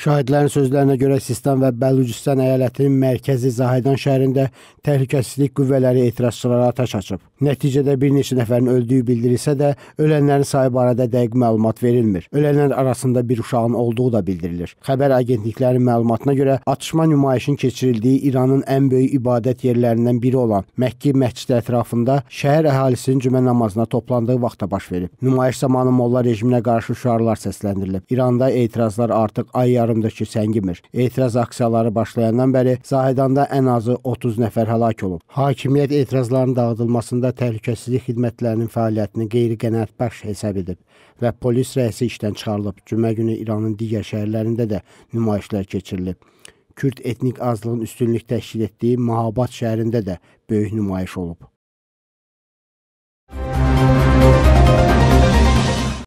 Şahidlərin sözlərinə görə Sistan və Bəlucistan əyalətinin mərkəzi Zahidan şəhərində təhlükəsizlik qüvvələri etirazçılara atəş açıb. Nəticədə bir neçə nəfərin öldüyü bildirilsə də, ölənlərin sayı barədə dəqiq məlumat verilmir. Ölənlər arasında bir uşağın olduğu da bildirilir. Xəbər agentliklərinin məlumatına görə atışma nümayişin keçirildiyi İranın ən böyük ibadət yerlərindən biri olan Məkkə məscidi ətrafında şəhər əhalisinin cümə namazına toplandığı vaxtda baş verib. Nümayiş zamanı molla rejiminə qarşı şüarlar səsləndirilib. İranda etirazlar artıq ay yarımdır ki, səngimir. Etiraz aksiyaları başlayandan bəri Zahidanda ən azı 30 nəfər həlak olub. Hakimiyyət etirazların dağıdılmasında təhlükəsizlik xidmətlərinin fəaliyyətini qeyri-qənaətbəxş hesab edib və polis rəisi işdən çıxarılıb. Cümə günü İranın digər şəhərlərində də nümayişlər keçirilib. Kürd etnik azlığın üstünlük təşkil etdiyi Mahabat şəhərində də böyük nümayiş olub.